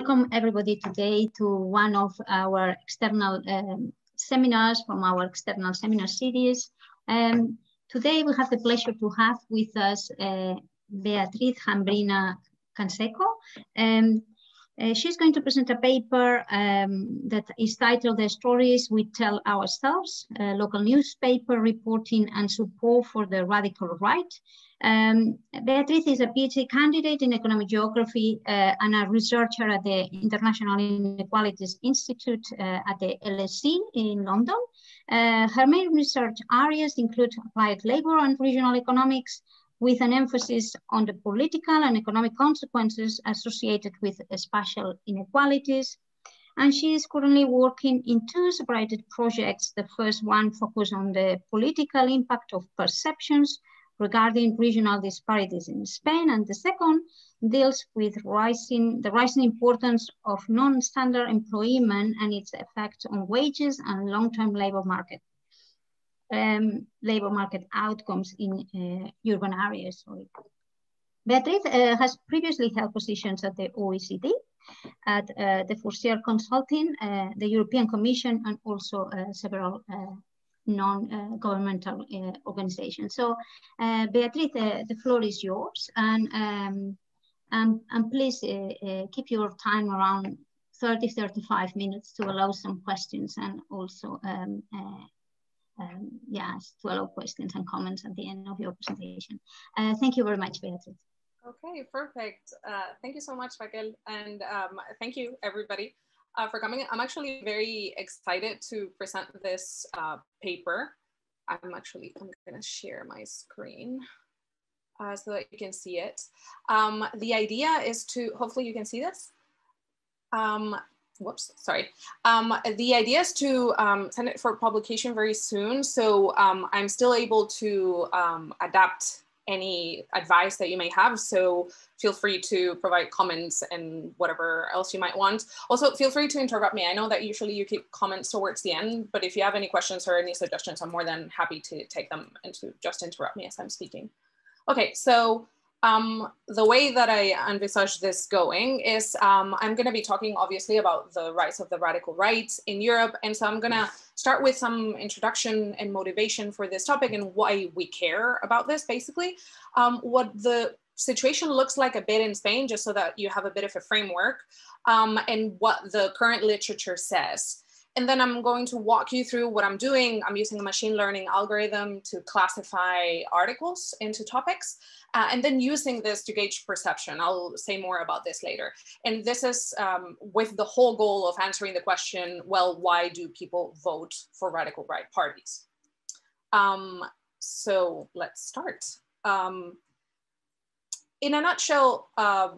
welcome everybody today to one of our external um, seminars from our external seminar series. Um, today we have the pleasure to have with us uh, Beatriz Jambrina Canseco. Um, uh, she's going to present a paper um, that is titled The Stories We Tell Ourselves, Local Newspaper Reporting and Support for the Radical Right. Um, Beatriz is a PhD candidate in economic geography uh, and a researcher at the International Inequalities Institute uh, at the LSE in London. Uh, her main research areas include applied labor and regional economics, with an emphasis on the political and economic consequences associated with spatial inequalities. And she is currently working in two separated projects. The first one focused on the political impact of perceptions regarding regional disparities in Spain, and the second deals with rising, the rising importance of non-standard employment and its effect on wages and long-term labor market um, labor market outcomes in uh, urban areas. Sorry. Beatriz uh, has previously held positions at the OECD, at uh, the Foursier Consulting, uh, the European Commission, and also uh, several uh, non-governmental organizations. So, Beatriz, the floor is yours, and um, and, and please keep your time around 30, 35 minutes to allow some questions and also um, um, yes, to allow questions and comments at the end of your presentation. Uh, thank you very much, Beatriz. Okay, perfect. Uh, thank you so much, Raquel. And um, thank you, everybody, uh, for coming. I'm actually very excited to present this uh, paper. I'm actually, I'm gonna share my screen uh, so that you can see it. Um, the idea is to, hopefully you can see this. Um, whoops, sorry. Um, the idea is to um, send it for publication very soon. So um, I'm still able to um, adapt any advice that you may have. So feel free to provide comments and whatever else you might want. Also, feel free to interrupt me. I know that usually you keep comments towards the end, but if you have any questions or any suggestions, I'm more than happy to take them and to just interrupt me as I'm speaking. Okay, so um, the way that I envisage this going is um, I'm going to be talking obviously about the rise of the radical right in Europe. And so I'm going to start with some introduction and motivation for this topic and why we care about this basically. Um, what the situation looks like a bit in Spain, just so that you have a bit of a framework, um, and what the current literature says. And then I'm going to walk you through what I'm doing. I'm using a machine learning algorithm to classify articles into topics, uh, and then using this to gauge perception. I'll say more about this later. And this is um, with the whole goal of answering the question, well, why do people vote for radical right parties? Um, so let's start. Um, in a nutshell, uh,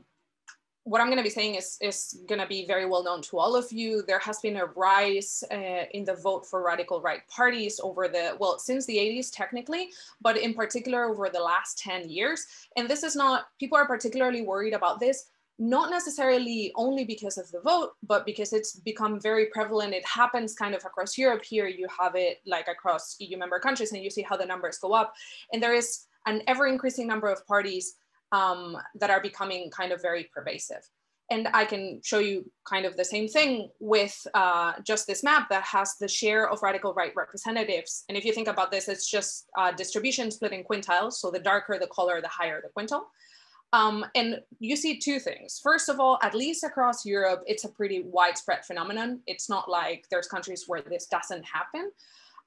what I'm going to be saying is, is going to be very well known to all of you. There has been a rise uh, in the vote for radical right parties over the, well, since the 80s technically, but in particular over the last 10 years. And this is not, people are particularly worried about this, not necessarily only because of the vote, but because it's become very prevalent. It happens kind of across Europe. Here you have it like across EU member countries, and you see how the numbers go up. And there is an ever increasing number of parties um, that are becoming kind of very pervasive. And I can show you kind of the same thing with uh, just this map that has the share of radical right representatives. And if you think about this, it's just uh, distribution split in quintiles. So the darker the color, the higher the quintile. Um, and you see two things. First of all, at least across Europe, it's a pretty widespread phenomenon. It's not like there's countries where this doesn't happen.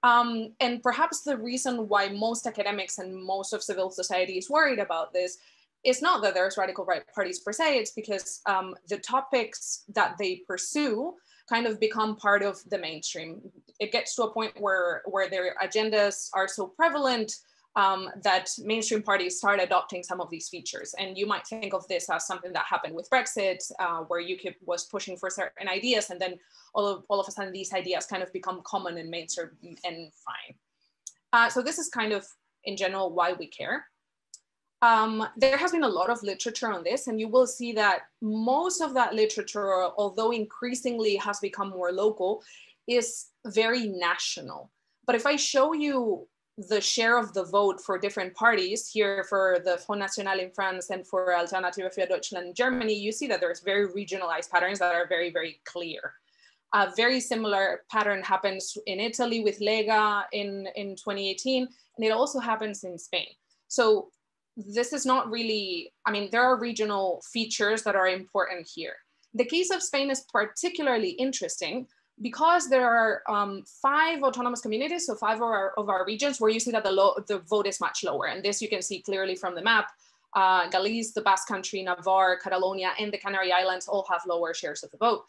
Um, and perhaps the reason why most academics and most of civil society is worried about this it's not that there's radical right parties per se, it's because um, the topics that they pursue kind of become part of the mainstream. It gets to a point where, where their agendas are so prevalent um, that mainstream parties start adopting some of these features. And you might think of this as something that happened with Brexit, uh, where UKIP was pushing for certain ideas, and then all of, all of a sudden these ideas kind of become common and mainstream and fine. Uh, so this is kind of, in general, why we care. Um, there has been a lot of literature on this, and you will see that most of that literature, although increasingly has become more local, is very national. But if I show you the share of the vote for different parties here for the Front National in France and for Alternative für Deutschland in Germany, you see that there's very regionalized patterns that are very, very clear. A very similar pattern happens in Italy with Lega in, in 2018, and it also happens in Spain. So this is not really, I mean, there are regional features that are important here. The case of Spain is particularly interesting because there are um, five autonomous communities, so five of our, of our regions where you see that the, low, the vote is much lower. And this you can see clearly from the map. Uh, Galicia, the Basque Country, Navarre, Catalonia, and the Canary Islands all have lower shares of the vote.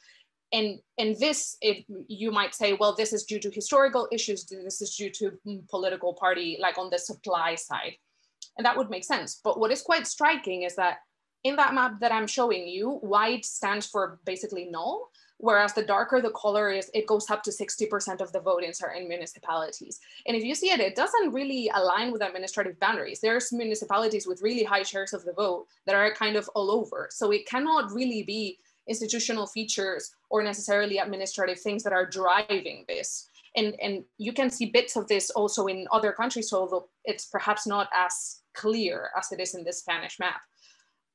And, and this, it, you might say, well, this is due to historical issues. This is due to mm, political party, like on the supply side. And that would make sense. But what is quite striking is that in that map that I'm showing you, white stands for basically null whereas the darker the color is, it goes up to 60% of the vote in certain municipalities. And if you see it, it doesn't really align with administrative boundaries. There's municipalities with really high shares of the vote that are kind of all over. So it cannot really be institutional features or necessarily administrative things that are driving this. And, and you can see bits of this also in other countries, although it's perhaps not as clear as it is in this Spanish map.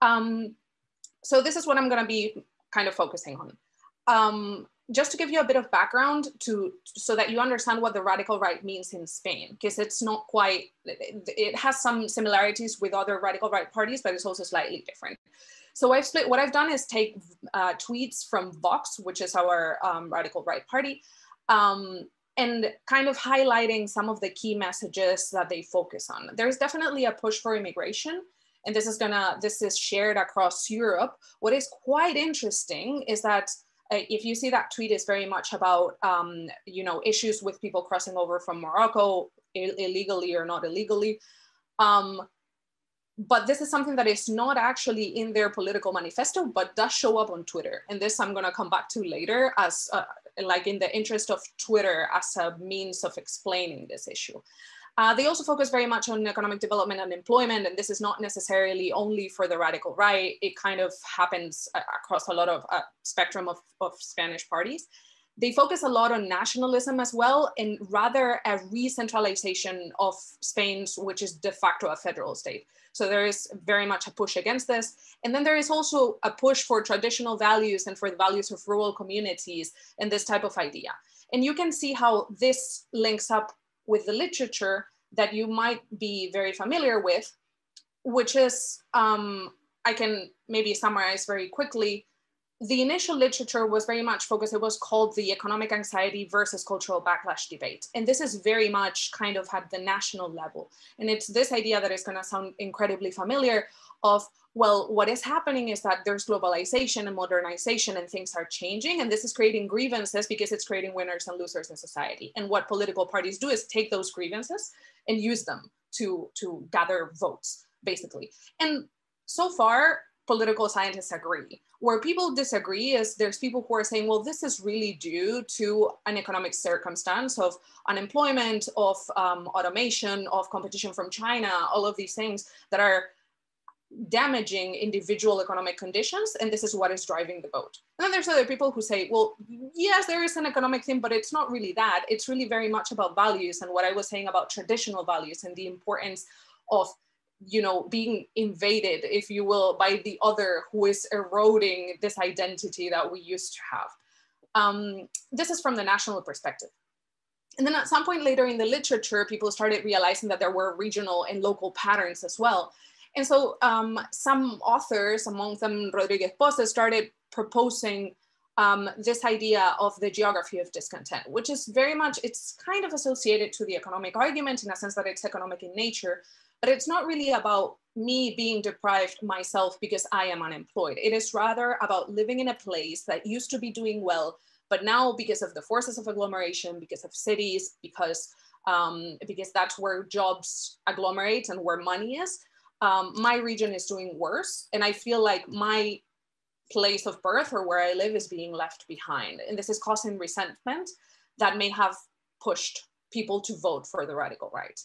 Um, so this is what I'm gonna be kind of focusing on um, just to give you a bit of background to so that you understand what the radical right means in Spain, because it's not quite, it has some similarities with other radical right parties, but it's also slightly different. So I've split, what I've done is take uh, tweets from Vox, which is our um, radical right party, um, and kind of highlighting some of the key messages that they focus on. There's definitely a push for immigration, and this is gonna, this is shared across Europe. What is quite interesting is that uh, if you see that tweet is very much about um, you know issues with people crossing over from Morocco Ill illegally or not illegally. Um, but this is something that is not actually in their political manifesto, but does show up on Twitter. And this I'm going to come back to later as uh, like in the interest of Twitter as a means of explaining this issue. Uh, they also focus very much on economic development and employment, and this is not necessarily only for the radical right. It kind of happens uh, across a lot of uh, spectrum of, of Spanish parties. They focus a lot on nationalism as well, and rather a re-centralization of Spain's, which is de facto a federal state. So there is very much a push against this. And then there is also a push for traditional values and for the values of rural communities and this type of idea. And you can see how this links up with the literature that you might be very familiar with, which is, um, I can maybe summarize very quickly. The initial literature was very much focused, it was called the economic anxiety versus cultural backlash debate. And this is very much kind of at the national level. And it's this idea that is gonna sound incredibly familiar of well, what is happening is that there's globalization and modernization and things are changing. And this is creating grievances because it's creating winners and losers in society. And what political parties do is take those grievances and use them to, to gather votes, basically. And so far, political scientists agree. Where people disagree is there's people who are saying, well, this is really due to an economic circumstance of unemployment, of um, automation, of competition from China, all of these things that are damaging individual economic conditions and this is what is driving the vote. And then there's other people who say well yes there is an economic thing but it's not really that. It's really very much about values and what i was saying about traditional values and the importance of you know being invaded if you will by the other who is eroding this identity that we used to have. Um, this is from the national perspective. And then at some point later in the literature people started realizing that there were regional and local patterns as well. And so um, some authors, among them Rodriguez Pose, started proposing um, this idea of the geography of discontent, which is very much, it's kind of associated to the economic argument in a sense that it's economic in nature, but it's not really about me being deprived myself because I am unemployed. It is rather about living in a place that used to be doing well, but now because of the forces of agglomeration, because of cities, because um, because that's where jobs agglomerate and where money is, um, my region is doing worse. And I feel like my place of birth or where I live is being left behind. And this is causing resentment that may have pushed people to vote for the radical right.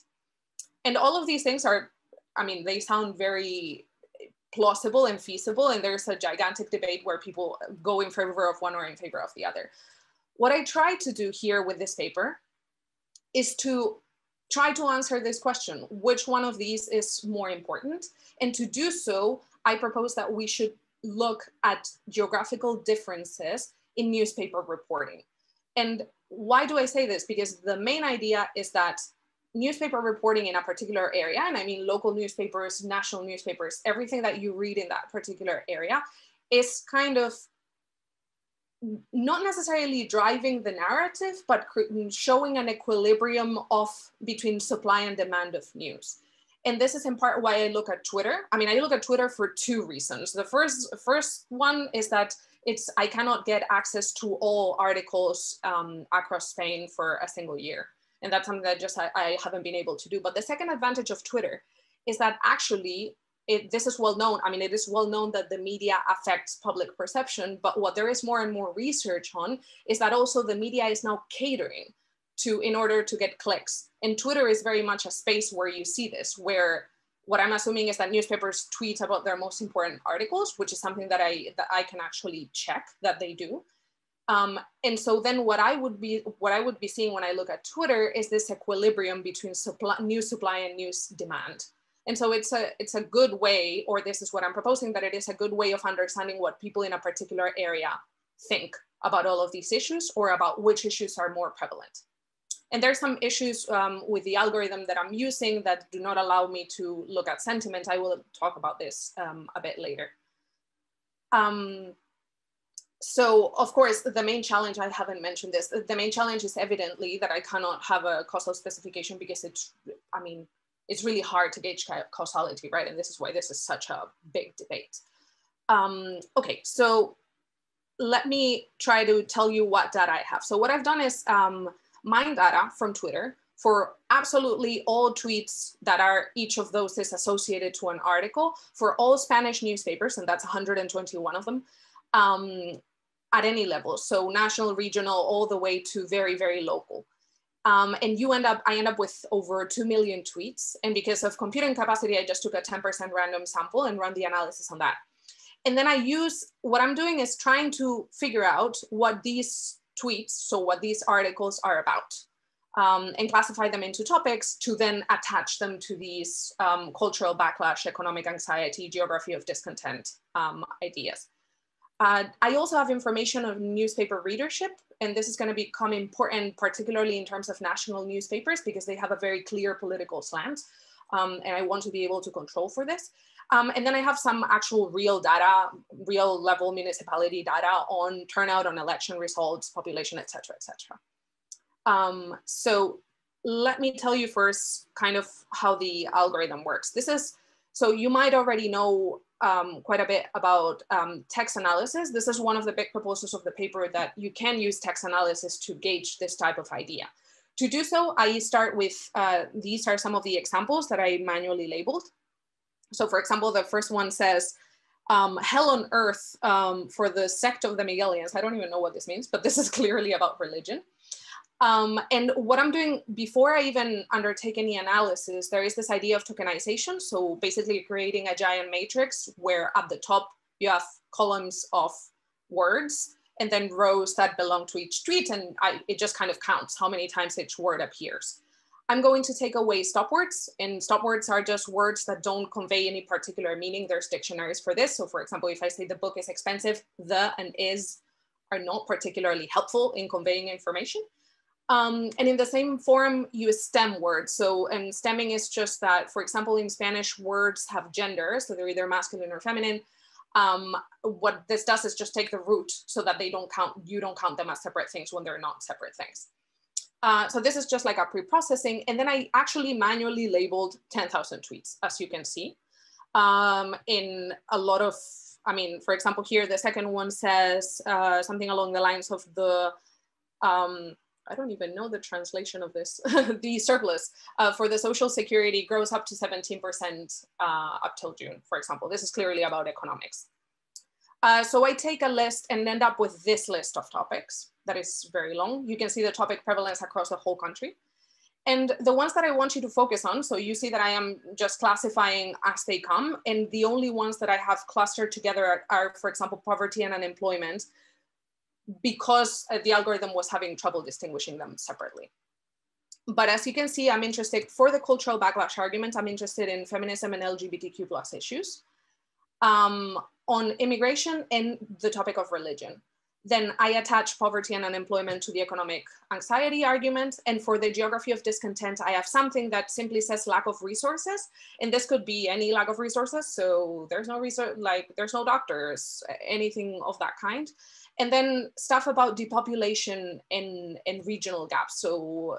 And all of these things are, I mean, they sound very plausible and feasible. And there's a gigantic debate where people go in favor of one or in favor of the other. What I try to do here with this paper is to try to answer this question, which one of these is more important? And to do so, I propose that we should look at geographical differences in newspaper reporting. And why do I say this? Because the main idea is that newspaper reporting in a particular area, and I mean local newspapers, national newspapers, everything that you read in that particular area is kind of not necessarily driving the narrative, but showing an equilibrium of between supply and demand of news. And this is in part why I look at Twitter. I mean, I look at Twitter for two reasons. The first, first one is that it's I cannot get access to all articles um, across Spain for a single year. And that's something that just I, I haven't been able to do. But the second advantage of Twitter is that actually it, this is well known. I mean, it is well known that the media affects public perception, but what there is more and more research on is that also the media is now catering to in order to get clicks. And Twitter is very much a space where you see this, where what I'm assuming is that newspapers tweet about their most important articles, which is something that I that I can actually check that they do. Um, and so then what I would be what I would be seeing when I look at Twitter is this equilibrium between supply, news supply and news demand. And so it's a it's a good way, or this is what I'm proposing, that it is a good way of understanding what people in a particular area think about all of these issues or about which issues are more prevalent. And there's some issues um, with the algorithm that I'm using that do not allow me to look at sentiment. I will talk about this um, a bit later. Um, so of course, the main challenge, I haven't mentioned this, the main challenge is evidently that I cannot have a causal specification because it's, I mean, it's really hard to gauge causality, right? And this is why this is such a big debate. Um, okay, so let me try to tell you what data I have. So what I've done is um, mine data from Twitter for absolutely all tweets that are each of those is associated to an article for all Spanish newspapers, and that's 121 of them, um, at any level. So national, regional, all the way to very, very local. Um, and you end up, I end up with over 2 million tweets. And because of computing capacity, I just took a 10% random sample and run the analysis on that. And then I use, what I'm doing is trying to figure out what these tweets, so what these articles are about, um, and classify them into topics to then attach them to these um, cultural backlash, economic anxiety, geography of discontent um, ideas. Uh, I also have information on newspaper readership, and this is going to become important, particularly in terms of national newspapers, because they have a very clear political slant. Um, and I want to be able to control for this. Um, and then I have some actual real data, real level municipality data on turnout, on election results, population, et cetera, et cetera. Um, so let me tell you first kind of how the algorithm works. This is, so you might already know um, quite a bit about um, text analysis. This is one of the big proposals of the paper that you can use text analysis to gauge this type of idea. To do so, I start with, uh, these are some of the examples that I manually labeled. So for example, the first one says, um, hell on earth um, for the sect of the Miguelians. I don't even know what this means, but this is clearly about religion. Um, and what I'm doing before I even undertake any analysis, there is this idea of tokenization. So basically creating a giant matrix where at the top you have columns of words and then rows that belong to each tweet. And I, it just kind of counts how many times each word appears. I'm going to take away stop words and stop words are just words that don't convey any particular meaning. There's dictionaries for this. So for example, if I say the book is expensive, the and is are not particularly helpful in conveying information. Um, and in the same form, use stem words. So, and stemming is just that, for example, in Spanish, words have gender, so they're either masculine or feminine. Um, what this does is just take the root so that they don't count, you don't count them as separate things when they're not separate things. Uh, so this is just like a pre-processing. And then I actually manually labeled 10,000 tweets, as you can see, um, in a lot of, I mean, for example, here, the second one says uh, something along the lines of the, um, I don't even know the translation of this, the surplus uh, for the social security grows up to 17% uh, up till June, for example. This is clearly about economics. Uh, so I take a list and end up with this list of topics that is very long. You can see the topic prevalence across the whole country. And the ones that I want you to focus on, so you see that I am just classifying as they come, and the only ones that I have clustered together are, are for example, poverty and unemployment, because uh, the algorithm was having trouble distinguishing them separately. but as you can see, I'm interested for the cultural backlash argument. I'm interested in feminism and LGBTQ plus issues. Um, on immigration and the topic of religion. Then I attach poverty and unemployment to the economic anxiety argument. And for the geography of discontent, I have something that simply says lack of resources. And this could be any lack of resources. So there's no resource, like there's no doctors, anything of that kind. And then stuff about depopulation and, and regional gaps. So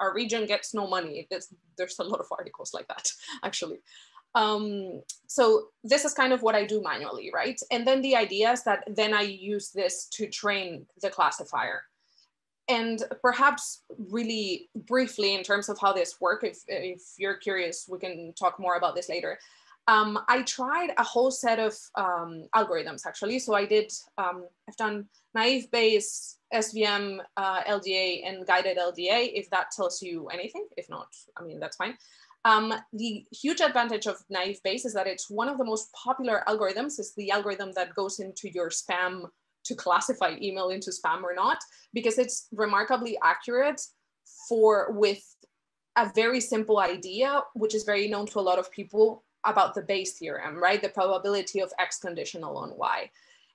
our region gets no money. There's, there's a lot of articles like that, actually. Um, so this is kind of what I do manually, right? And then the idea is that then I use this to train the classifier. And perhaps really briefly in terms of how this works, if, if you're curious, we can talk more about this later. Um, I tried a whole set of um, algorithms actually. So I did, um, I've done naive Bayes, SVM, uh, LDA, and guided LDA, if that tells you anything. If not, I mean, that's fine. Um, the huge advantage of Naive Bayes is that it's one of the most popular algorithms. It's the algorithm that goes into your spam to classify email into spam or not, because it's remarkably accurate for with a very simple idea, which is very known to a lot of people about the Bayes theorem, right? The probability of X conditional on Y.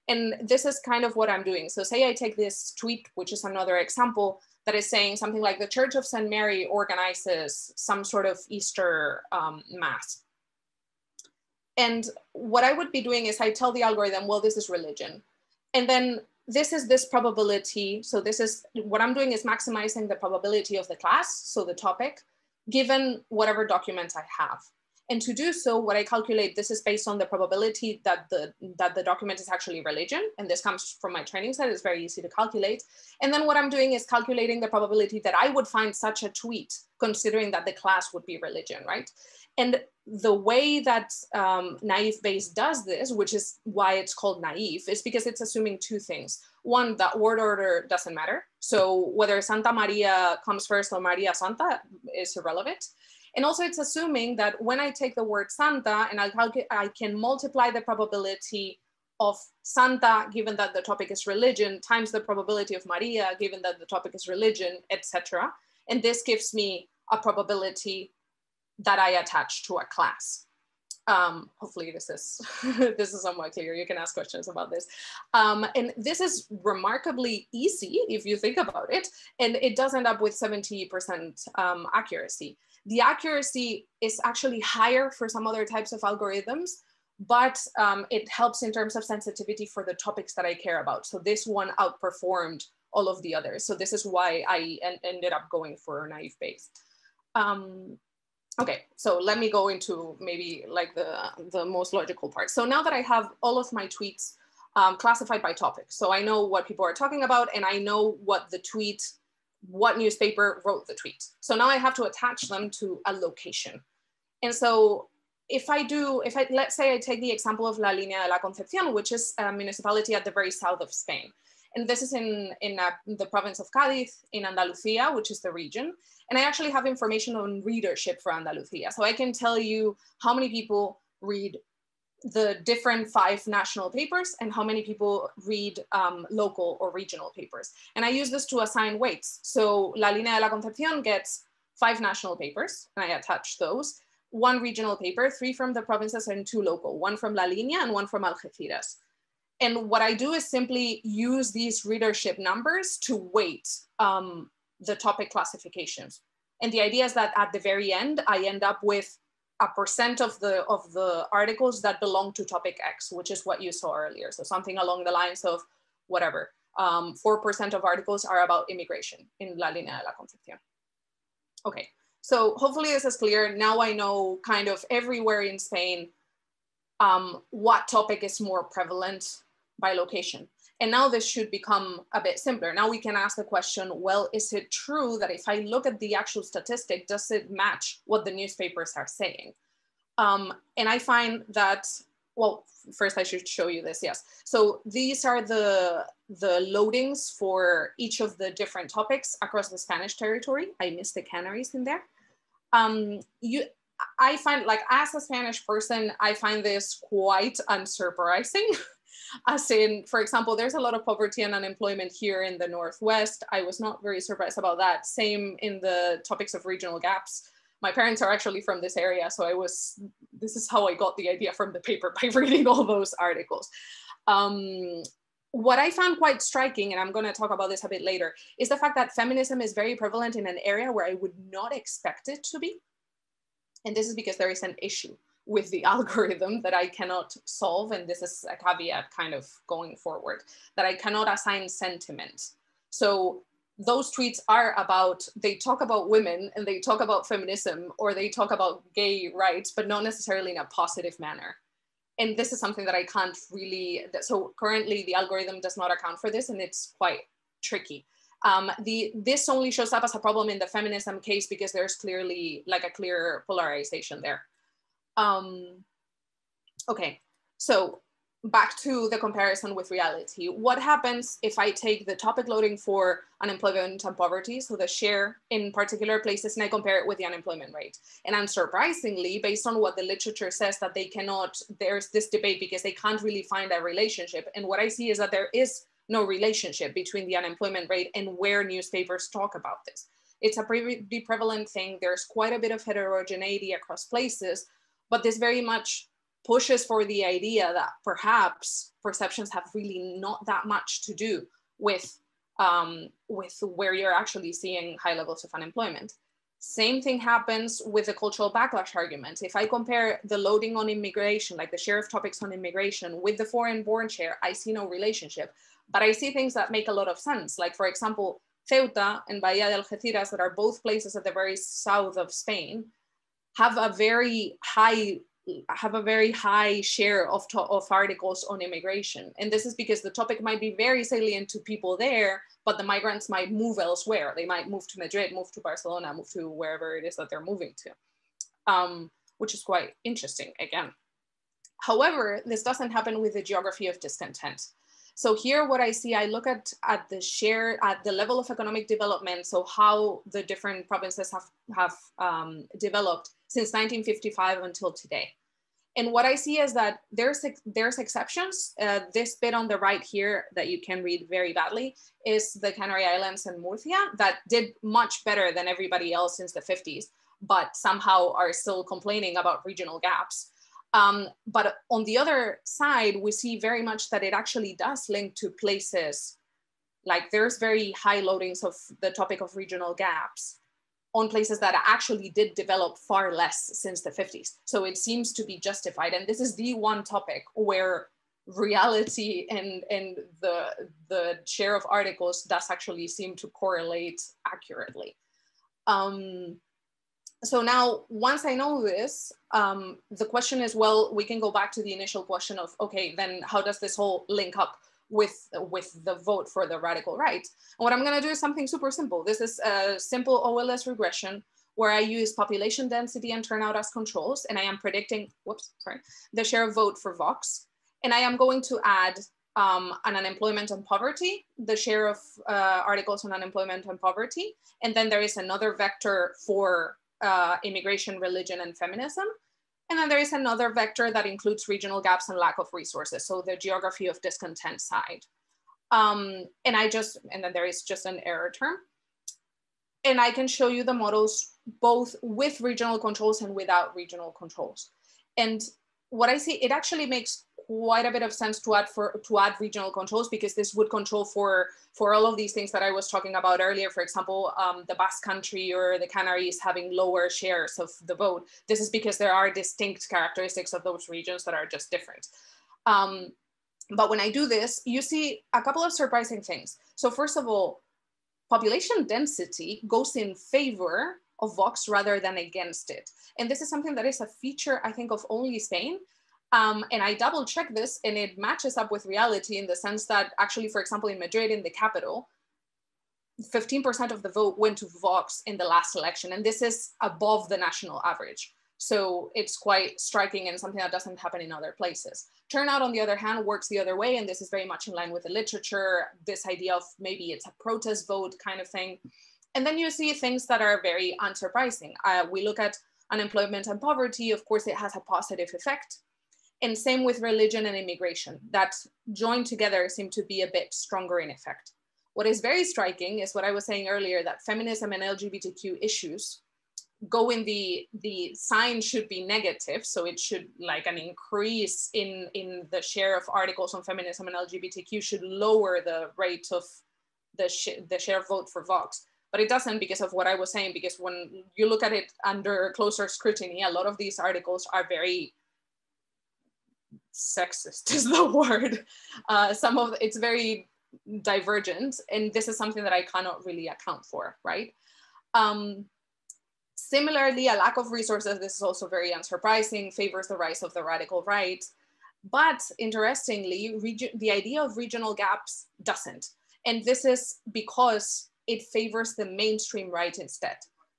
And this is kind of what I'm doing. So say I take this tweet, which is another example, that is saying something like the Church of St. Mary organizes some sort of Easter um, mass. And what I would be doing is I tell the algorithm, well, this is religion. And then this is this probability. So this is what I'm doing is maximizing the probability of the class, so the topic, given whatever documents I have. And to do so, what I calculate, this is based on the probability that the, that the document is actually religion. And this comes from my training set, it's very easy to calculate. And then what I'm doing is calculating the probability that I would find such a tweet, considering that the class would be religion, right? And the way that um, naive Bayes does this, which is why it's called naive, is because it's assuming two things. One, that word order doesn't matter. So whether Santa Maria comes first or Maria Santa is irrelevant. And also it's assuming that when I take the word Santa and I, I can multiply the probability of Santa, given that the topic is religion, times the probability of Maria, given that the topic is religion, etc. And this gives me a probability that I attach to a class. Um, hopefully this is this is somewhat clear. You can ask questions about this. Um, and this is remarkably easy if you think about it. And it does end up with 70% um, accuracy. The accuracy is actually higher for some other types of algorithms, but um, it helps in terms of sensitivity for the topics that I care about. So this one outperformed all of the others. So this is why I en ended up going for naive Bayes. Um, okay, so let me go into maybe like the, the most logical part. So now that I have all of my tweets um, classified by topic, so I know what people are talking about and I know what the tweet what newspaper wrote the tweet. So now I have to attach them to a location. And so if I do, if I, let's say I take the example of La Línea de la Concepción, which is a municipality at the very south of Spain. And this is in, in, uh, the province of Cádiz in Andalusia, which is the region. And I actually have information on readership for Andalusia. So I can tell you how many people read the different five national papers and how many people read um, local or regional papers. And I use this to assign weights. So La Línea de la Concepción gets five national papers, and I attach those, one regional paper, three from the provinces and two local, one from La Línea and one from Algeciras. And what I do is simply use these readership numbers to weight um, the topic classifications. And the idea is that at the very end, I end up with a percent of the of the articles that belong to topic X, which is what you saw earlier. So something along the lines of whatever. Um, 4% of articles are about immigration in La Línea de la Concepción. Okay, so hopefully this is clear. Now I know kind of everywhere in Spain um, what topic is more prevalent by location. And now this should become a bit simpler. Now we can ask the question, well, is it true that if I look at the actual statistic, does it match what the newspapers are saying? Um, and I find that, well, first I should show you this, yes. So these are the, the loadings for each of the different topics across the Spanish territory. I missed the Canaries in there. Um, you, I find like as a Spanish person, I find this quite unsurprising As in, for example, there's a lot of poverty and unemployment here in the Northwest. I was not very surprised about that. Same in the topics of regional gaps. My parents are actually from this area, so I was, this is how I got the idea from the paper by reading all those articles. Um, what I found quite striking, and I'm going to talk about this a bit later, is the fact that feminism is very prevalent in an area where I would not expect it to be. And this is because there is an issue with the algorithm that I cannot solve. And this is a caveat kind of going forward that I cannot assign sentiment. So those tweets are about, they talk about women and they talk about feminism or they talk about gay rights, but not necessarily in a positive manner. And this is something that I can't really, so currently the algorithm does not account for this and it's quite tricky. Um, the this only shows up as a problem in the feminism case because there's clearly like a clear polarization there. Um, okay, so back to the comparison with reality. What happens if I take the topic loading for unemployment and poverty, so the share in particular places, and I compare it with the unemployment rate? And unsurprisingly, based on what the literature says, that they cannot, there's this debate because they can't really find a relationship. And what I see is that there is no relationship between the unemployment rate and where newspapers talk about this. It's a pretty prevalent thing. There's quite a bit of heterogeneity across places, but this very much pushes for the idea that perhaps perceptions have really not that much to do with um, with where you're actually seeing high levels of unemployment. Same thing happens with the cultural backlash argument. If I compare the loading on immigration, like the share of topics on immigration with the foreign born share, I see no relationship. But I see things that make a lot of sense. Like for example, Ceuta and Bahia de Algeciras, that are both places at the very south of Spain, have a very high have a very high share of, of articles on immigration. And this is because the topic might be very salient to people there, but the migrants might move elsewhere. They might move to Madrid, move to Barcelona, move to wherever it is that they're moving to, um, which is quite interesting again. However, this doesn't happen with the geography of discontent. So here what I see, I look at, at the share, at the level of economic development, so how the different provinces have, have um, developed since 1955 until today. And what I see is that there's, there's exceptions. Uh, this bit on the right here that you can read very badly is the Canary Islands and Murcia that did much better than everybody else since the 50s, but somehow are still complaining about regional gaps. Um, but on the other side, we see very much that it actually does link to places like there's very high loadings of the topic of regional gaps on places that actually did develop far less since the 50s. So it seems to be justified. And this is the one topic where reality and, and the, the share of articles does actually seem to correlate accurately. Um, so now once I know this, um, the question is, well, we can go back to the initial question of, okay, then how does this whole link up with, with the vote for the radical right? And what I'm gonna do is something super simple. This is a simple OLS regression where I use population density and turnout as controls, and I am predicting, whoops, sorry, the share of vote for Vox. And I am going to add um, unemployment and poverty, the share of uh, articles on unemployment and poverty. And then there is another vector for uh, immigration, religion, and feminism. And then there is another vector that includes regional gaps and lack of resources. So the geography of discontent side. Um, and I just, and then there is just an error term. And I can show you the models both with regional controls and without regional controls. And what I see, it actually makes quite a bit of sense to add for to add regional controls because this would control for for all of these things that I was talking about earlier. For example, um, the Basque Country or the Canaries having lower shares of the vote. This is because there are distinct characteristics of those regions that are just different. Um, but when I do this, you see a couple of surprising things. So first of all, population density goes in favor of Vox rather than against it. And this is something that is a feature, I think, of only Spain um, and I double check this and it matches up with reality in the sense that actually, for example, in Madrid, in the capital, 15% of the vote went to Vox in the last election. And this is above the national average. So it's quite striking and something that doesn't happen in other places. Turnout, on the other hand, works the other way. And this is very much in line with the literature, this idea of maybe it's a protest vote kind of thing. And then you see things that are very unsurprising. Uh, we look at unemployment and poverty. Of course, it has a positive effect And same with religion and immigration, that joined together seem to be a bit stronger in effect. What is very striking is what I was saying earlier, that feminism and LGBTQ issues go in the the sign should be negative so it should like an increase in in the share of articles on feminism and lgbtq should lower the rate of the, sh- the share vote for vox but it doesn't because of what i was saying because when you look at it under closer scrutiny a lot of these articles are very sexist is the word uh, some of it's very divergent and this is something that i cannot really account for right um, Similarly, a lack of resources, this is also very unsurprising, favors the rise of the radical right. But interestingly, the idea of regional gaps doesn't. And this is because it favors the mainstream right instead,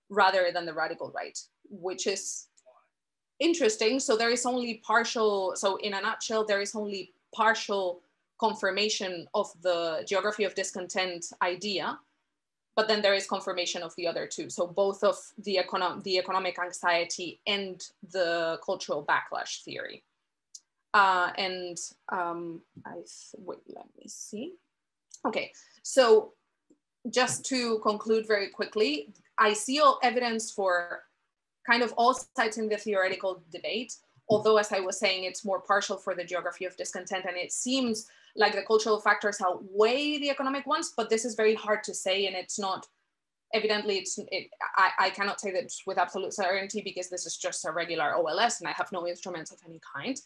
rather than the radical right, which is interesting. So there is only partial, so in a nutshell, there is only partial confirmation of the geography of discontent idea but then there is confirmation of the other two. So both of the, econo the economic anxiety and the cultural backlash theory. Uh, and um, I, wait, let me see. Okay, so just to conclude very quickly, I see all evidence for kind of all sides in the theoretical debate, although as I was saying, it's more partial for the geography of discontent and it seems like the cultural factors outweigh the economic ones, but this is very hard to say and it's not, evidently it's, it, I, I cannot say that with absolute certainty because this is just a regular OLS and I have no instruments of any kind.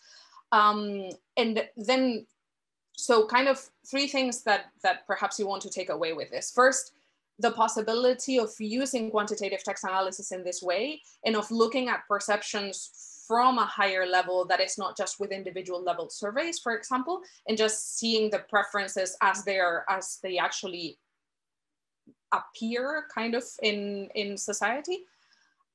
Um, and then, so kind of three things that, that perhaps you want to take away with this. First, the possibility of using quantitative text analysis in this way and of looking at perceptions from a higher level that is not just with individual level surveys, for example, and just seeing the preferences as they are, as they actually appear kind of in, in society.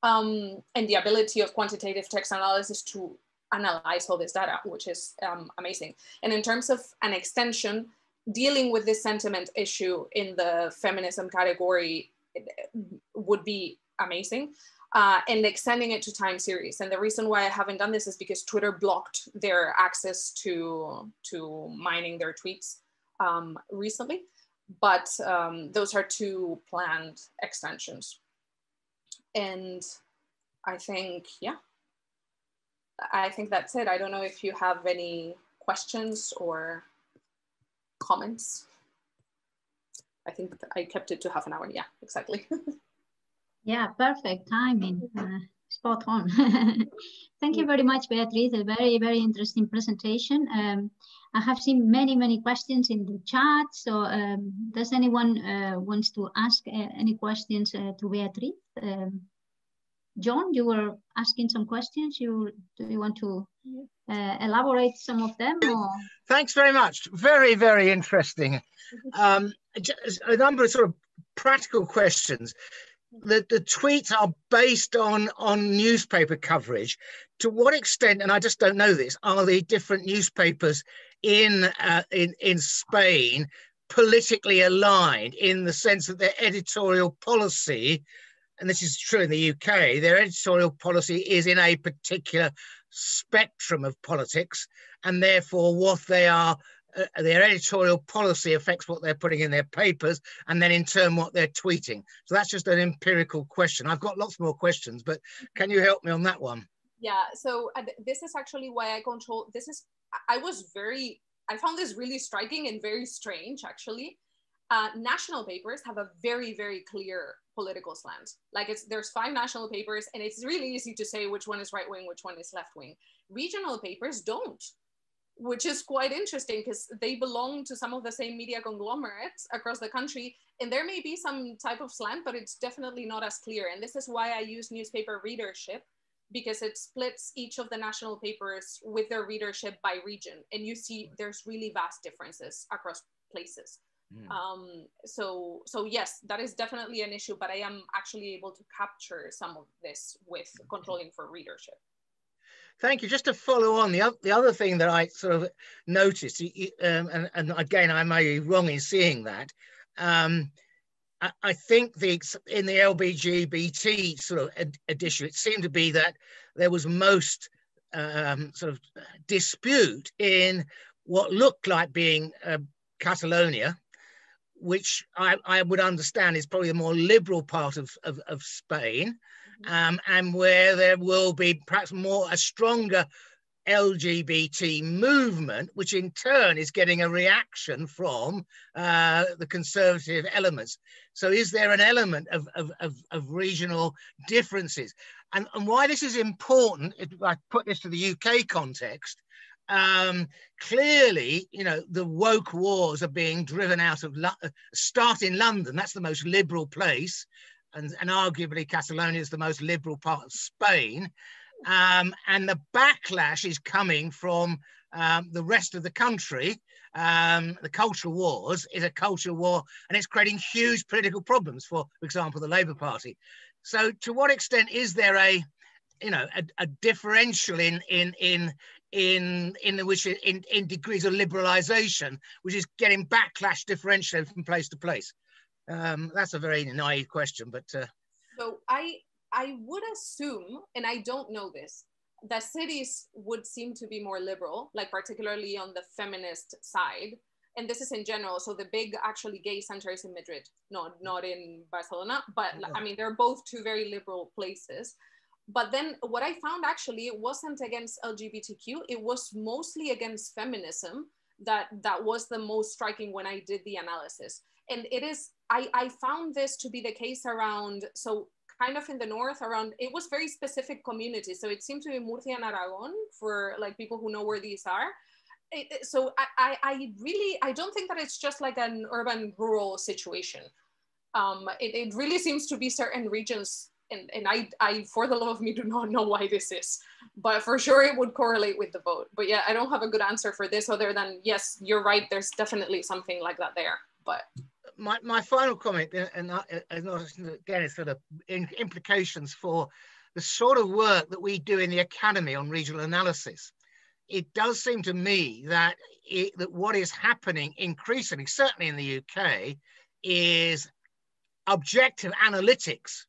Um, and the ability of quantitative text analysis to analyze all this data, which is um, amazing. And in terms of an extension, dealing with this sentiment issue in the feminism category would be amazing uh, and extending it to time series. And the reason why I haven't done this is because Twitter blocked their access to, to mining their tweets um, recently. But um, those are two planned extensions. And I think, yeah, I think that's it. I don't know if you have any questions or comments. I think I kept it to half an hour. Yeah, exactly. Yeah, perfect timing. Uh, spot on. Thank you very much, Beatriz. A very, very interesting presentation. Um, I have seen many, many questions in the chat. So um, does anyone uh, wants to ask uh, any questions uh, to Beatriz? Um, John, you were asking some questions. You Do you want to uh, elaborate some of them? Or? Thanks very much. Very, very interesting. Um, a number of sort of practical questions the, the tweets are based on on newspaper coverage to what extent and i just don't know this are the different newspapers in uh, in in spain politically aligned in the sense that their editorial policy and this is true in the uk their editorial policy is in a particular spectrum of politics and therefore what they are uh, their editorial policy affects what they're putting in their papers and then in turn what they're tweeting. So that's just an empirical question. I've got lots more questions but can you help me on that one? Yeah so this is actually why i control this is i was very i found this really striking and very strange actually. Uh, national papers have a very very clear political slant like it's there's five national papers and it's really easy to say which one is right wing which one is left wing regional papers don't which is quite interesting because they belong to some of the same media conglomerates across the country. And there may be some type of slant, but it's definitely not as clear. And this is why I use newspaper readership because it splits each of the national papers with their readership by region. And you see there's really vast differences across places. Mm. Um, so, so yes, that is definitely an issue, but I am actually able to capture some of this with controlling for readership. Thank you. Just to follow on, the, the other thing that I sort of noticed, um, and, and, again, I may be wrong in seeing that, um, I, I, think the in the LBGBT sort of ed edition, it seemed to be that there was most um, sort of dispute in what looked like being uh, Catalonia, which I, I, would understand is probably the more liberal part of, of, of Spain, mm-hmm. um, and where there will be perhaps more a stronger LGBT movement, which in turn is getting a reaction from uh, the conservative elements. So, is there an element of, of, of, of regional differences? And, and why this is important, if I put this to the UK context, um, clearly, you know, the woke wars are being driven out of, Lo- start in London, that's the most liberal place, and, and arguably Catalonia is the most liberal part of Spain. Um, and the backlash is coming from um, the rest of the country. Um, the cultural wars is a cultural war, and it's creating huge political problems for, for example, the Labour Party. So, to what extent is there a, you know, a, a differential in in in in in which in, in degrees of liberalisation, which is getting backlash differentially from place to place? Um, that's a very naive question, but. Uh, so I I would assume, and I don't know this, that cities would seem to be more liberal, like particularly on the feminist side. And this is in general. So the big actually gay center is in Madrid, not not in Barcelona. But yeah. I mean, they're both two very liberal places. But then what I found actually it wasn't against LGBTQ. It was mostly against feminism that that was the most striking when I did the analysis. And it is I, I found this to be the case around so kind of in the north around it was very specific communities so it seemed to be murcia and aragon for like people who know where these are it, so I, I, really i don't think that it's just like an urban rural situation um, it, it really seems to be certain regions and, and I, I for the love of me do not know why this is but for sure it would correlate with the vote but yeah i don't have a good answer for this other than yes you're right there's definitely something like that there but my, my final comment, and, and again, it's sort of implications for the sort of work that we do in the academy on regional analysis. It does seem to me that it, that what is happening increasingly, certainly in the UK, is objective analytics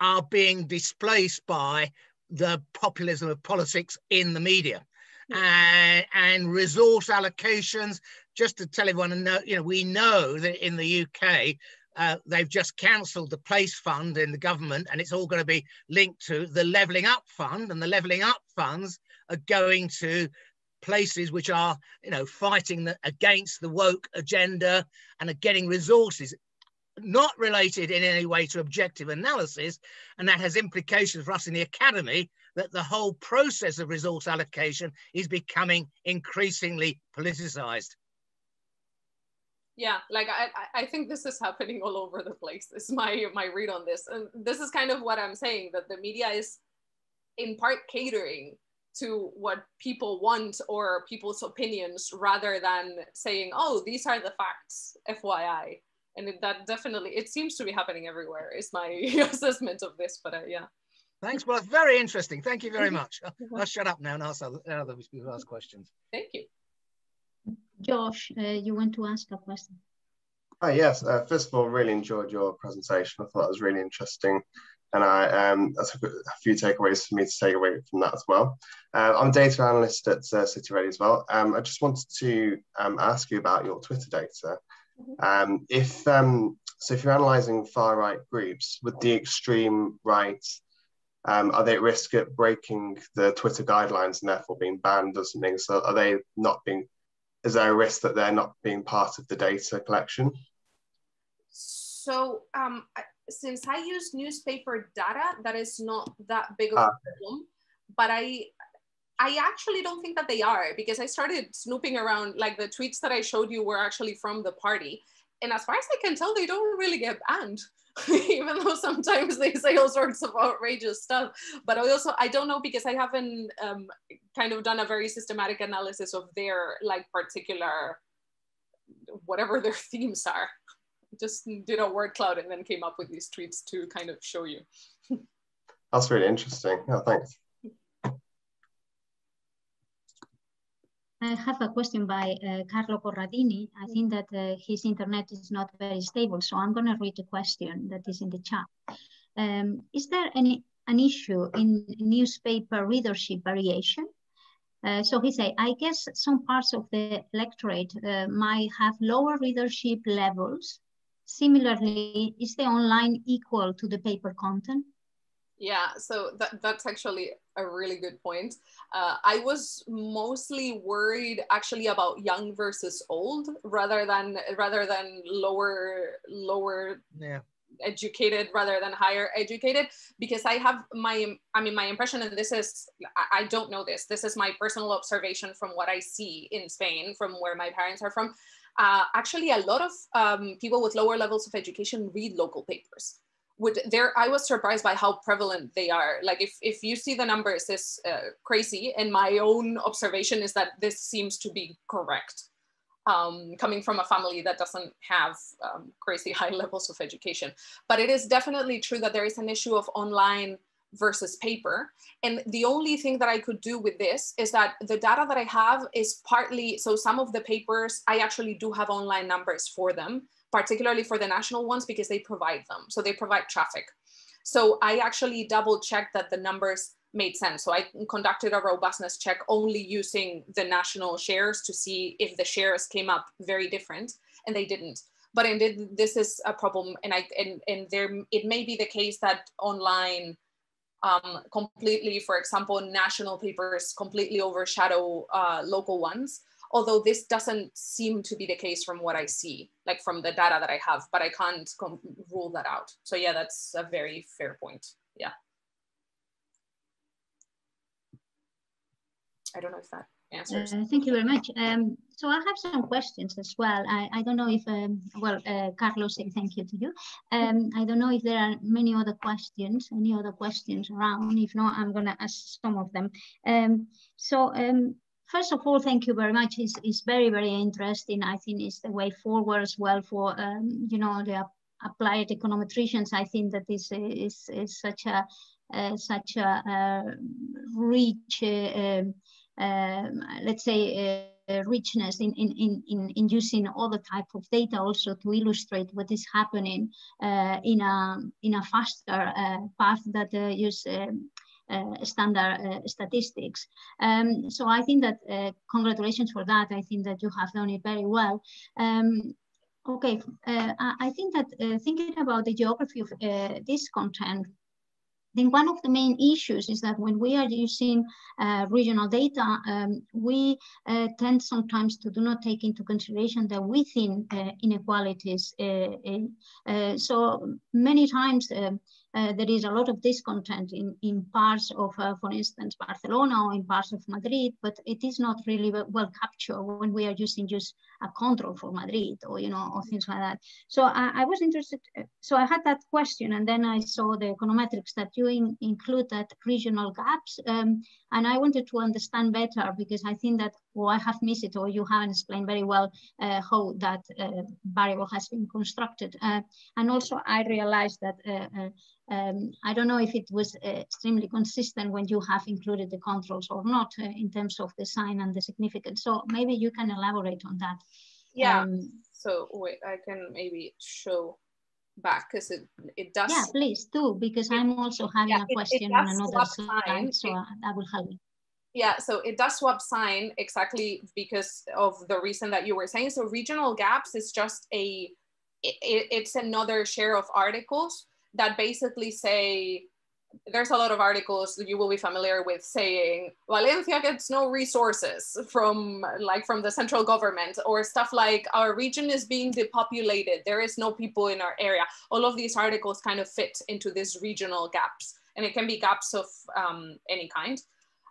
are being displaced by the populism of politics in the media. And, and resource allocations, just to tell everyone, know, you know, we know that in the UK, uh, they've just cancelled the place fund in the government and it's all going to be linked to the levelling up fund and the levelling up funds are going to places which are you know fighting the, against the woke agenda and are getting resources not related in any way to objective analysis and that has implications for us in the academy that the whole process of resource allocation is becoming increasingly politicized. Yeah like I, I think this is happening all over the place this is my my read on this. And this is kind of what i'm saying that the media is in part catering to what people want or people's opinions rather than saying oh these are the facts fyi and it, that definitely it seems to be happening everywhere is my assessment of this but uh, yeah thanks well very interesting thank you very much i'll shut up now and ask other, other people ask questions thank you Josh, uh, you want to ask a question? Hi, yes. Uh, first of all, really enjoyed your presentation. I thought it was really interesting. And I um, that's a, few takeaways for me to take away from that as well. Uh, I'm a data analyst at uh, City-REDI as well. Um, I just wanted to um, ask you about your Twitter data. Mm-hmm. Um, if um, so, if you're analysing far right groups, with the extreme right, um, are they at risk of breaking the Twitter guidelines and therefore being banned or something? So are they not being is there a risk that they're not being part of the data collection? So um, since I use newspaper data, that is not that big of a ah. problem. But I I actually don't think that they are because I started snooping around. Like the tweets that I showed you were actually from the party, and as far as I can tell, they don't really get banned. even though sometimes they say all sorts of outrageous stuff. But I also I don't know because I haven't um, kind of done a very systematic analysis of their like particular whatever their themes are. Just did a word cloud and then came up with these tweets to kind of show you. That's really interesting. Oh, thanks. I have a question by uh, Carlo Corradini. I think that uh, his internet is not very stable, so I'm going to read the question that is in the chat. Um, is there any an issue in newspaper readership variation. Uh, so he said, I guess some parts of the electorate uh, might have lower readership levels. Similarly, is the online equal to the paper content? Yeah, so that, that's actually a really good point. Uh, I was mostly worried actually about young versus old rather than rather than lower lower yeah. educated rather than higher educated because i have my i mean my impression and this is i don't know this this is my personal observation from what i see in spain from where my parents are from. Uh, actually a lot of um, people with lower levels of education read local papers would there i was surprised by how prevalent they are like if, if you see the numbers it's uh, crazy and my own observation is that this seems to be correct um, coming from a family that doesn't have um, crazy high levels of education. But it is definitely true that there is an issue of online versus paper. And the only thing that I could do with this is that the data that I have is partly, so some of the papers, I actually do have online numbers for them, particularly for the national ones because they provide them. So they provide traffic. So I actually double checked that the numbers made sense. So I conducted a robustness check only using the national shares to see if the shares came up very different, and they didn't. But indeed, this is a problem, and I and and there it may be the case that online um, completely, for example, national papers completely overshadow uh, local ones. Although this doesn't seem to be the case from what I see, like from the data that I have, but I can't rule that out. So yeah, that's a very fair point. Yeah. I don't know if that answers. Uh, thank you very much. Um, so I have some questions as well. I, I don't know if, um, well, uh, Carlos, say thank you to you. Um, I don't know if there are many other questions, any other questions around. If not, I'm going to ask some of them. Um, so um, first of all, thank you very much. It's, it's very, very interesting. I think it's the way forward as well for, um, you know, the applied econometricians. I think that this is, is such a, uh, such a uh, rich uh, um, let's say, uh, richness in, in, in, in using all the type of data also to illustrate what is happening uh, in, a, in a faster uh, path that uh, use um, standard uh, statistics. Um, so I think that uh, congratulations for that. I think that you have done it very well. Um, okay, I think that thinking about the geography of this content, then one of the main issues is that when we are using uh, regional data, um, we uh, tend sometimes to do not take into consideration the within uh, inequalities. Uh, uh, so many times um, uh, there is a lot of discontent in, in parts of, uh, for instance, Barcelona or in parts of Madrid, but it is not really well captured when we are using just a control for Madrid or, you know, or things like that. So I, I was interested, uh, so I had that question and then I saw the econometrics that you in, include that regional gaps. Um, and I wanted to understand better because I think that, or I have missed it or you haven't explained very well uh, how that uh, variable has been constructed. Uh, and also I realized that um, I don't know if it was uh, extremely consistent when you have included the controls or not uh, in terms of the sign and the significance. So maybe you can elaborate on that. Yeah. Um, so wait, I can maybe show back because it, it does. Yeah, please do, because it, I'm also having yeah, a question it, on another slide, so that will help me. Yeah, so it does swap sign exactly because of the reason that you were saying. So regional gaps is just a, it's another share of articles that basically say there's a lot of articles you will be familiar with saying Valencia gets no resources from like from the central government or stuff like our region is being depopulated. There is no people in our area. All of these articles kind of fit into these regional gaps and it can be gaps of um, any kind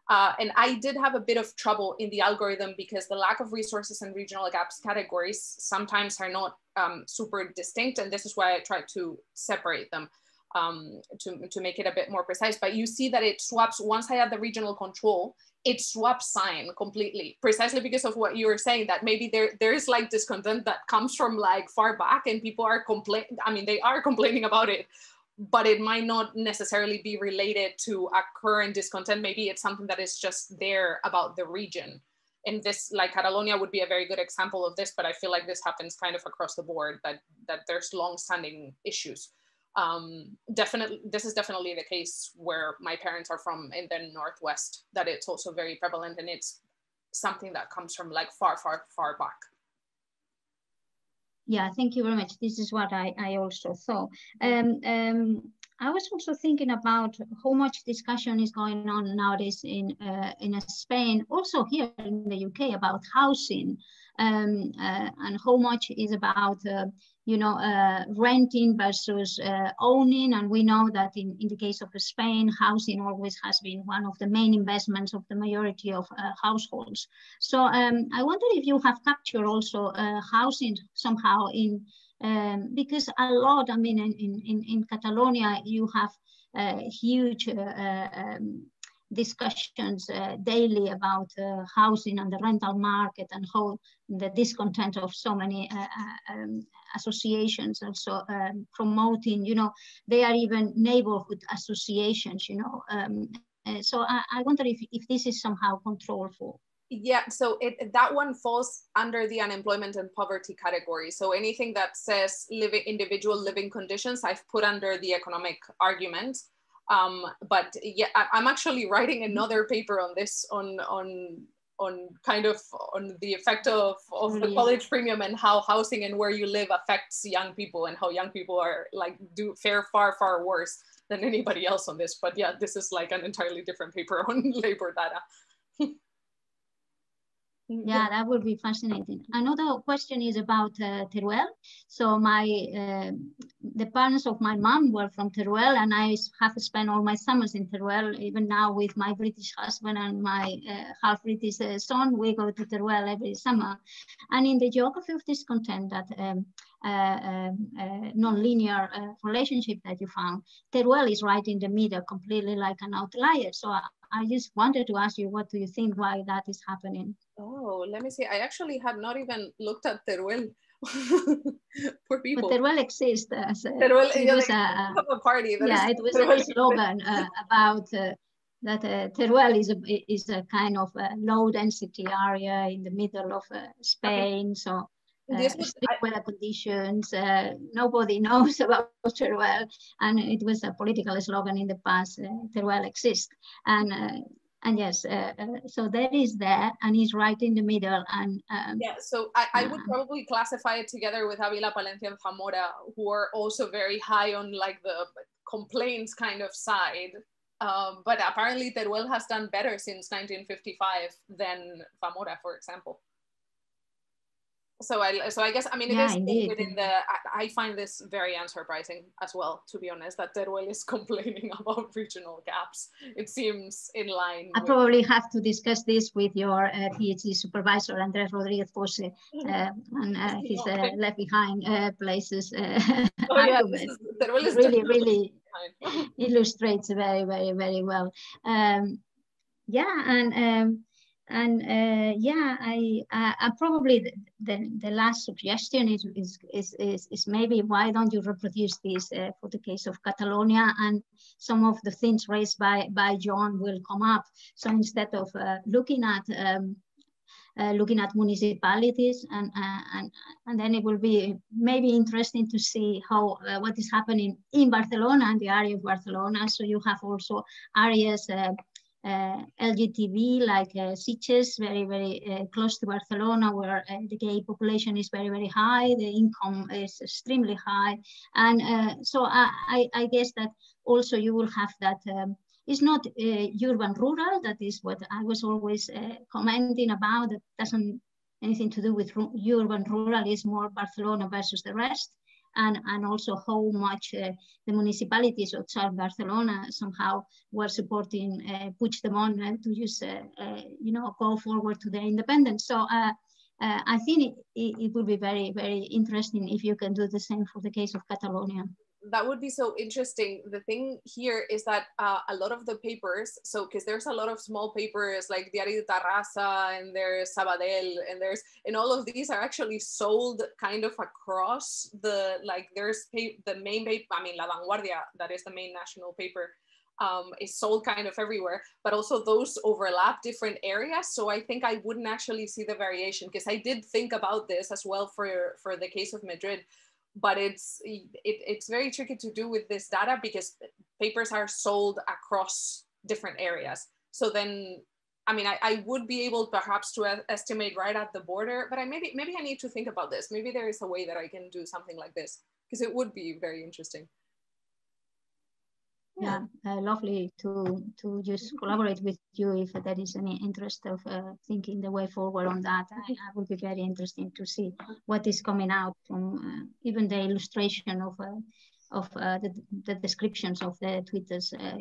uh, and I did have a bit of trouble in the algorithm because the lack of resources and regional gaps categories sometimes are not um, super distinct. And this is why I tried to separate them um, to, to make it a bit more precise. But you see that it swaps, once I have the regional control, it swaps sign completely, precisely because of what you were saying, that maybe there, there's like discontent that comes from like far back and people are complaining, I mean, they are complaining about it but it might not necessarily be related to a current discontent. Maybe it's something that is just there about the region. And this, like Catalonia, would be a very good example of this. But I feel like this happens kind of across the board that that there's long-standing issues. um, definitely, this is definitely the case where my parents are from in the Northwest, that it's also very prevalent and it's something that comes from like far, far, far back. Yeah, thank you very much. This is what I, I also thought. Um, um, I was also thinking about how much discussion is going on nowadays in uh, in Spain, also here in the UK about housing, um, uh, and how much is about uh, you know, uh, renting versus uh, owning. And we know that in, in the case of Spain, housing always has been one of the main investments of the majority of uh, households. So um, I wonder if you have captured also uh, housing somehow in, um, because a lot, I mean, in, in, in Catalonia, you have uh, huge uh, um, discussions uh, daily about uh, housing and the rental market and how the discontent of so many uh, uh um, associations also um, promoting, you know, they are even neighborhood associations, you know. Um, uh, so I, I, wonder if, if this is somehow controlled for. Yeah, so it, that one falls under the unemployment and poverty category. So anything that says living individual living conditions, I've put under the economic argument. Um, but yeah, I, am actually writing another paper on this on on on kind of on the effect of, of the college premium and how housing and where you live affects young people and how young people are like do fare far far worse than anybody else on this. But yeah this is like an entirely different paper on labor data yeah, that would be fascinating. Another question is about uh, Teruel. So my uh, the parents of my mom were from Teruel, and I have spent all my summers in Teruel. Even now, with my British husband and my uh, half British uh, son, we go to Teruel every summer. And in the geography of this content, that um, uh, um, uh, non-linear relationship that you found, Teruel is right in the middle, completely like an outlier. So I, just wanted to ask you, what do you think why that is happening? Oh, let me see. I actually had not even looked at Teruel for people. But Teruel exists as a, Teruel, it was a, a party. yeah, it was Teruel. a slogan uh, about uh, that uh, Teruel is a, is a kind of a low density area in the middle of uh, Spain. So uh, was, weather conditions. Uh, nobody knows about Teruel, and it was a political slogan in the past. Uh, Teruel exists, and uh, and yes, uh, uh, so that is there, and he's right in the middle. And um, yeah, so I, I would uh, probably classify it together with Avila, Palencia, and Zamora, who are also very high on like the complaints kind of side. Um, but apparently, Teruel has done better since 1955 than Zamora, for example so I so I guess I mean it yeah, is indeed. within the I, I, find this very unsurprising as well to be honest that Teruel is complaining about regional gaps. It seems in line. I with... probably have to discuss this with your uh, PhD supervisor Andres Rodriguez Pose uh, and uh, his uh, left behind uh, places. Uh, oh, yeah, is, is really really illustrates very very very well. Um, yeah and. Um, and uh, yeah, I, I, I probably the, the, the, last suggestion is, is, is, is, is maybe why don't you reproduce this uh, for the case of Catalonia and some of the things raised by, by John will come up. So instead of uh, looking at um, uh, looking at municipalities and, uh, and, and then it will be maybe interesting to see how uh, what is happening in Barcelona and the area of Barcelona. So you have also areas uh, uh, LGTB like uh, Sitges, very, very uh, close to Barcelona, where uh, the gay population is very, very high, the income is extremely high. And uh, so I, I, I, guess that also you will have that, um, it's not uh, urban rural, that is what I was always commenting about, that doesn't anything to do with urban rural, is more Barcelona versus the rest and, and also how much uh, the municipalities of South Barcelona somehow were supporting uh, Puigdemont uh, to uh, uh, you know, go forward to their independence. So uh, I think it, it, it would be very, very interesting if you can do the same for the case of Catalonia that would be so interesting. The thing here is that uh, a lot of the papers, so because there's a lot of small papers like Diario de Tarrasa and there's Sabadell and there's, and all of these are actually sold kind of across the, like there's the main paper, I mean, La Vanguardia, that is the main national paper, um, is sold kind of everywhere, but also those overlap different areas. So I think I wouldn't actually see the variation because I did think about this as well for, for the case of Madrid but it's it, it's very tricky to do with this data because papers are sold across different areas. So then, I mean, I, I would be able perhaps to estimate right at the border, but I maybe maybe I need to think about this. Maybe there is a way that I can do something like this because it would be very interesting yeah, uh, lovely to to just collaborate with you if there is any interest of uh, thinking the way forward on that. I, I, would be very interesting to see what is coming out from uh, even the illustration of uh, of uh, the, the descriptions of the tweeters. Uh,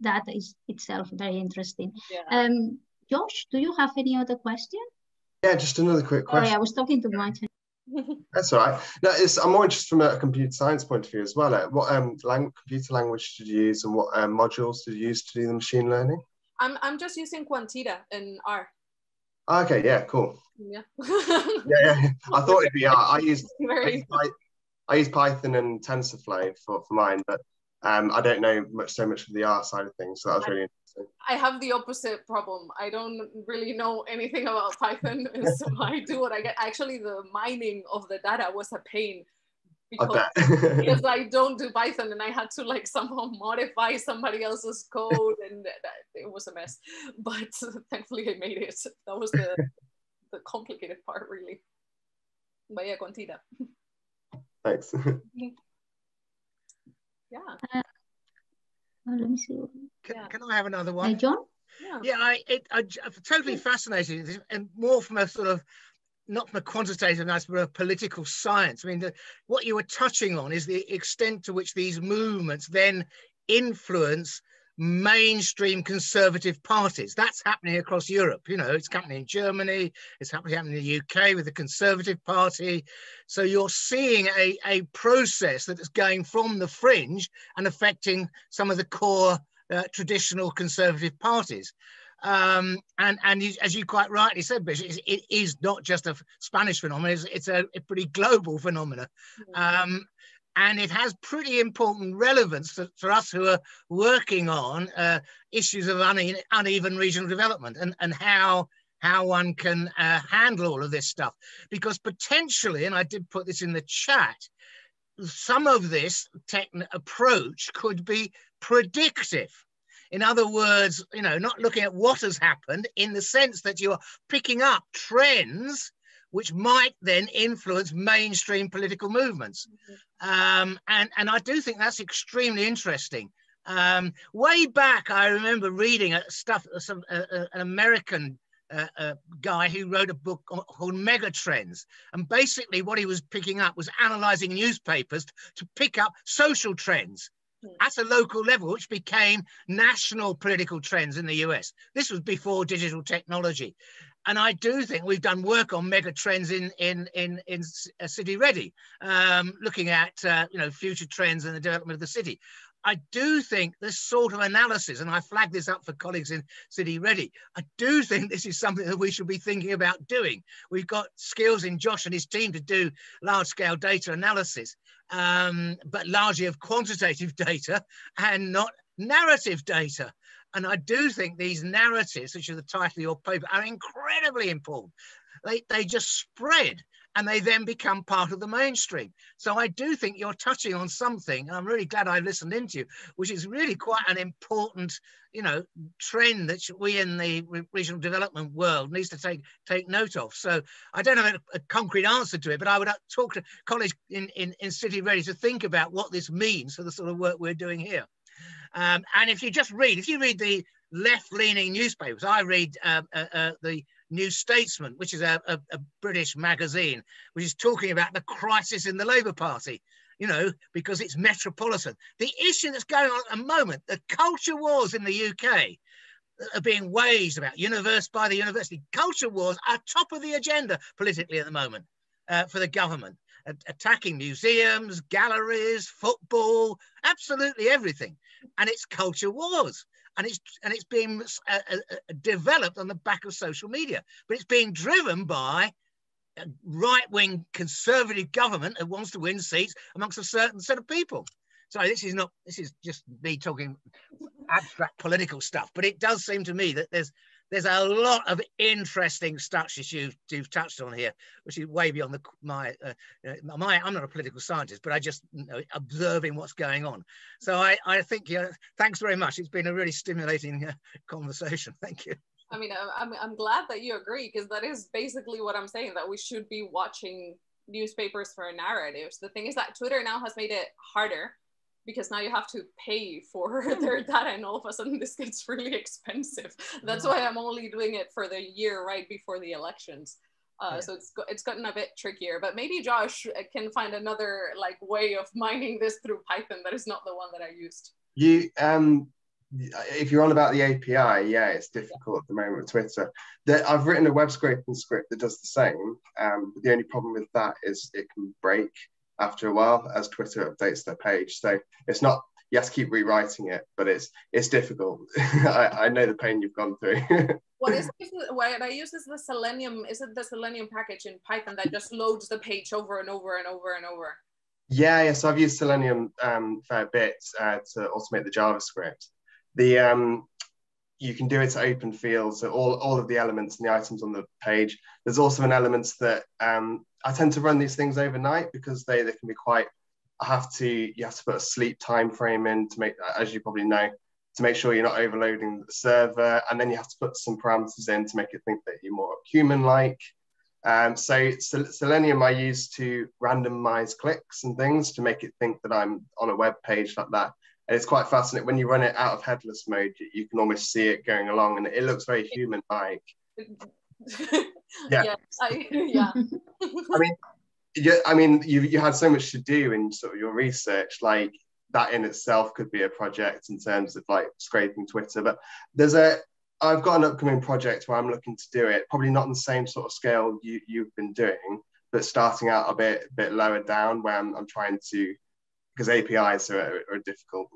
that is itself very interesting. Yeah. Um, Josh, do you have any other question? Yeah, just another quick question. Oh, I was talking to Martin. That's all right. No, it's, I'm more interested from a computer science point of view as well. Like what um, lang- computer language did you use and what um, modules did you use to do the machine learning? I'm, I'm just using quanteda in R. Okay, yeah, cool. Yeah. yeah, yeah, I thought it'd be R. I used, I I, I use Python and TensorFlow for, for mine, but um, I don't know much so much of the R side of things. So that was really interesting. I have the opposite problem. I don't really know anything about Python, so I do what I get. Actually, the mining of the data was a pain because, I because I don't do Python and I had to like somehow modify somebody else's code and it was a mess. But thankfully, I made it. That was the the complicated part, really. Vaya quanteda. Thanks. Yeah. Uh, let me see. Can, yeah. can I have another one? Hey, John? Yeah, yeah I, it, I, I'm totally fascinated, and more from a sort of not from a quantitative analysis, but a political science. I mean, the, what you were touching on is the extent to which these movements then influence mainstream conservative parties. That's happening across Europe. You know, it's happening in Germany, it's happening in the UK with the Conservative Party. So you're seeing a, a process that is going from the fringe and affecting some of the core uh, traditional conservative parties. Um, and and as you quite rightly said, Bishop, it is not just a Spanish phenomenon; it's, it's a, a, pretty global phenomenon. Um, and it has pretty important relevance for, for us who are working on uh, issues of une uneven regional development and, and how how one can uh, handle all of this stuff. Because potentially, and I did put this in the chat, some of this tech approach could be predictive. In other words, you know, not looking at what has happened in the sense that you're picking up trends which might then influence mainstream political movements. Mm-hmm. Um, and, and I do think that's extremely interesting. Um, way back, I remember reading a stuff, some, uh, an American uh, uh, guy who wrote a book called Megatrends. And basically, what he was picking up was analyzing newspapers to pick up social trends hmm. at a local level, which became national political trends in the US. This was before digital technology and I do think we've done work on mega trends in in in in uh, City-REDI, um, looking at uh, you know future trends and the development of the city. I do think this sort of analysis, and I flag this up for colleagues in City-REDI, I do think this is something that we should be thinking about doing. We've got skills in Josh and his team to do large scale data analysis, um, but largely of quantitative data and not narrative data. And I do think these narratives, which are the title of your paper, are incredibly important. They, they just spread and they then become part of the mainstream. So I do think you're touching on something, and I'm really glad I listened into you, which is really quite an important, you know, trend that we in the regional development world needs to take take note of. So I don't have a, a concrete answer to it, but I would uh, talk to colleagues in, in, in City-REDI to think about what this means for the sort of work we're doing here. Um, and if you just read, if you read the left-leaning newspapers, I read uh, uh, uh, the New Statesman, which is a, a, a, British magazine, which is talking about the crisis in the Labour Party, you know, because it's metropolitan. The issue that's going on at the moment, the culture wars in the UK are being waged about university by the university. Culture wars are top of the agenda politically at the moment uh, for the government attacking museums, galleries, football, absolutely everything. And it's culture wars. And it's, and it's being uh, uh, uh, developed on the back of social media, but it's being driven by a right-wing conservative government that wants to win seats amongst a certain set of people. So this is not, this is just me talking abstract political stuff, but it does seem to me that there's there's a lot of interesting stuff you've, you've touched on here, which is way beyond the, my, uh, my, I'm not a political scientist, but I just you know, observing what's going on. So I, I think, you know, thanks very much. It's been a really stimulating uh, conversation. Thank you. I mean, I'm, I'm glad that you agree because that is basically what I'm saying, that we should be watching newspapers for narratives. The thing is that Twitter now has made it harder because now you have to pay for their data and all of a sudden this gets really expensive. That's why I'm only doing it for the year right before the elections. Uh, yeah. So it's it's gotten a bit trickier, but maybe Josh can find another like way of mining this through Python that is not the one that I used. You um, if you're on about the API, yeah, it's difficult yeah. at the moment with Twitter. That I've written a web scraping script that does the same. Um, the only problem with that is it can break after a while as Twitter updates their page. So it's not you have to keep rewriting it, but it's it's difficult. I, I know the pain you've gone through. what is what I use is the Selenium. Is it the Selenium package in Python that just loads the page over and over and over and over? Yeah, yes, I've used Selenium um, for a bit uh, to automate the JavaScript. The um, you can do it to open fields, so all, all of the elements and the items on the page. There's also an element that um, I tend to run these things overnight because they, they can be quite, I have to, you have to put a sleep time frame in to make, as you probably know, to make sure you're not overloading the server. And then you have to put some parameters in to make it think that you're more human-like. Um, so Selenium I use to randomize clicks and things to make it think that I'm on a web page like that. And it's quite fascinating when you run it out of headless mode, you can almost see it going along and it looks very human-like. yeah. yeah. I, yeah. I mean, yeah, I mean, you you had so much to do in sort of your research, like that in itself could be a project in terms of like scraping Twitter. But there's a I've got an upcoming project where I'm looking to do it, probably not on the same sort of scale you, you've been doing, but starting out a bit bit lower down where I'm, I'm trying to because APIs are, are difficult.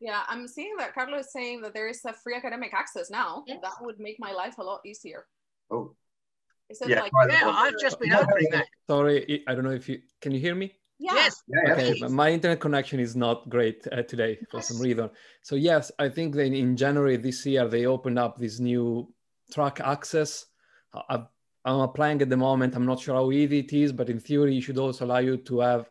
Yeah, I'm seeing that Carlos is saying that there is a free academic access now. Yes. That would make my life a lot easier. Oh. yeah, like, yeah I've just been opening that. Sorry, I don't know if you can you hear me? Yeah. Yes. Yeah, okay, my internet connection is not great uh, today for yes. some reason. So yes, I think that in January this year they opened up this new track access. i am applying at the moment. I'm not sure how easy it is, but in theory, it should also allow you to have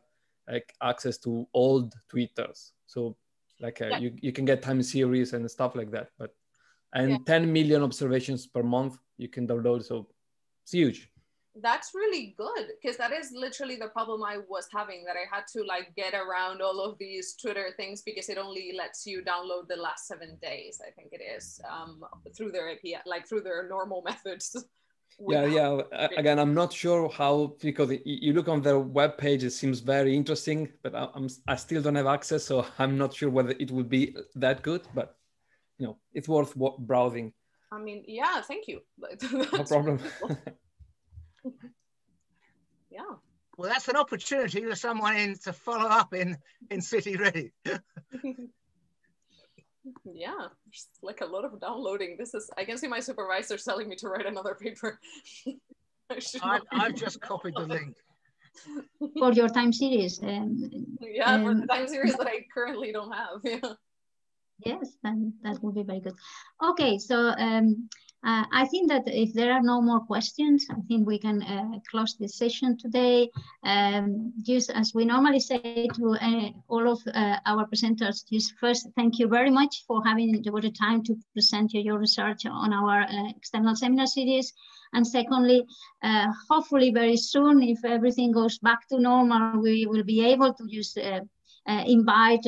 like access to old tweeters. So like uh, yeah. you, you can get time series and stuff like that. But and yeah. 10 million observations per month you can download. So it's huge. That's really good because that is literally the problem I was having that I had to like get around all of these Twitter things because it only lets you download the last seven days. I think it is um, through their API, like through their normal methods yeah yeah uh, again i'm not sure how because you look on their web page it seems very interesting but i'm i still don't have access so i'm not sure whether it will be that good but you know it's worth browsing. I mean yeah thank you. No problem. yeah. Well that's an opportunity for someone in to follow up in in City-REDI yeah there's like a lot of downloading. This is i can see my supervisor telling me to write another paper. I've, I've, just copied the link. For your time series um, yeah um, for the time series that i currently don't have yeah. Yes and that would be very good. Okay so um, uh, I think that if there are no more questions, I think we can uh, close this session today. Um, just as we normally say to uh, all of uh, our presenters, just first, thank you very much for having the time to present your research on our uh, external seminar series. And secondly, uh, hopefully very soon, if everything goes back to normal, we will be able to just invite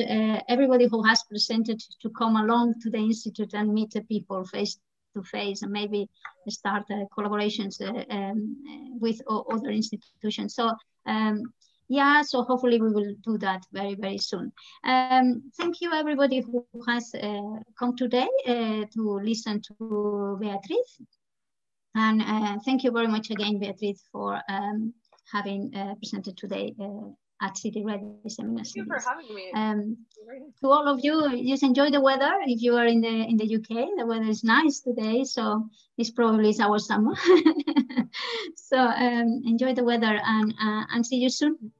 everybody who has presented to come along to the Institute and meet the people face to face and maybe start uh, collaborations uh, um, with other institutions. So um, yeah, so hopefully we will do that very, very soon. Um, thank you everybody who has uh, come today uh, to listen to Beatriz. And uh, thank you very much again, Beatriz, for um, having uh, presented today at City-REDI Seminar Thank you for having me. Um, to all of you, just enjoy the weather. If you are in the in the UK, the weather is nice today, so this probably is our summer. so um, enjoy the weather and uh, and see you soon.